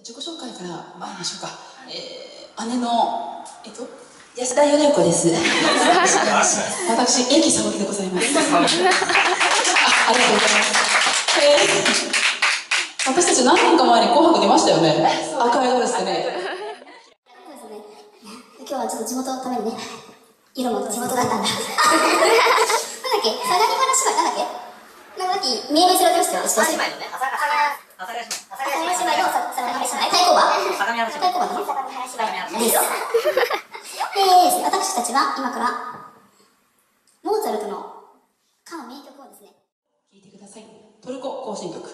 自己紹介から参りましょうか、えー、姉の、えっと、安田米子です。私演技沙織でございます。あありがとうございます、えー、私たち何年か前に紅白出ましたよね。赤いガラスでね。今日はちょっと地元のためにね色も地元だったんだ。なんだっけ？相模原姉妹なんだっけ？なんかさっき見え見せられましたよ。三姉妹のね姉妹。姉妹の。姉妹。の姉妹。で、私た。ちは今から、モーツァルトの、歌の名曲をですね、聴いてください。トルコ行進曲。